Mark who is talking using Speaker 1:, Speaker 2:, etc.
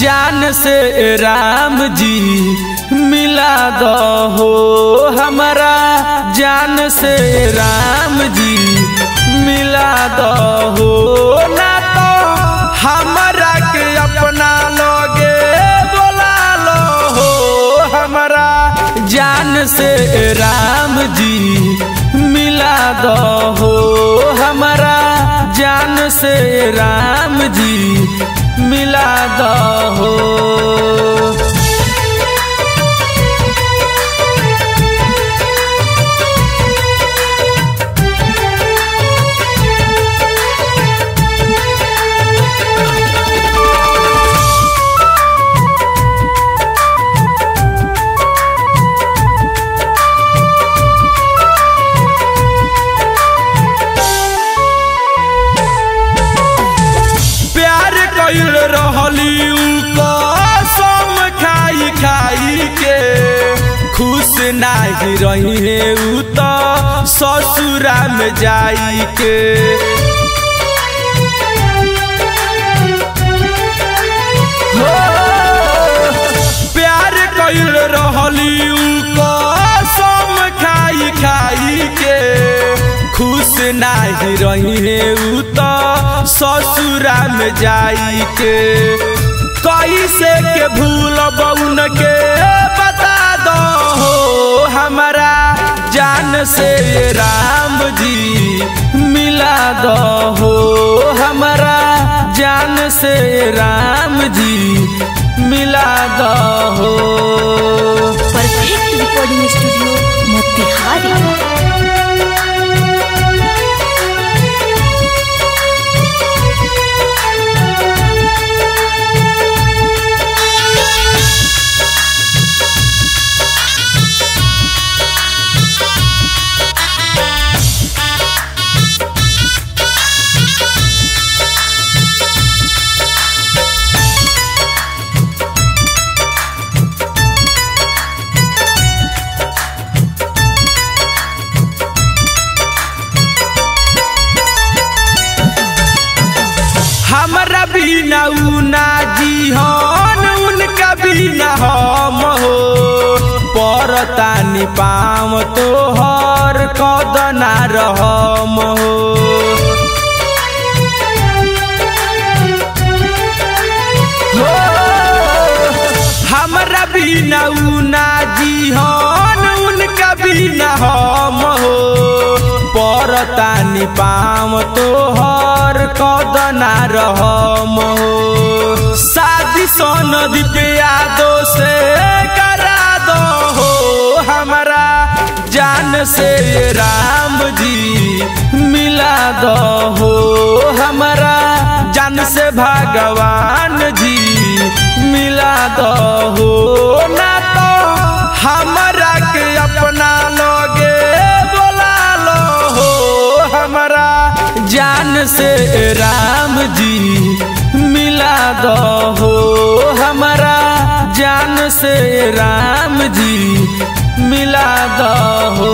Speaker 1: जान से राम जी मिला दो हो हमारा। जान से राम जी मिला दो हो। ना तो हमारा के अपना लोगे बोला लो हो हमारा। जान से राम जी मिला दो हो हमारा। जान से राम जी मिला दो हो नाही रही उ तो ससुरा में जाई के। प्यार कैल कसम खाई खाई के। खुश नाही रही उ तो ससुरा में जाई के। कैसे के भूल बउन के बता दो। हो हमारा जान से राम जी मिला दो हो हमारा जान से राम उ ना जीहन उनका बिना हम हो। परतानी पाम तोहर कदना रहम हो। बिना उ ना जीहन उनका बिना हम हो। परतानी पाम तोहर कदना रहम शादी सनदी पे से करा दो हो। हमारा जान से राम जी मिला दो हो। हमारा जान से भगवान जी मिला दो हो। ना तो हमारा के अपना लोगे बोला लो हो। हमारा जान से राम जी मिला दो हो हमारा। जान से राम जी मिला दो हो।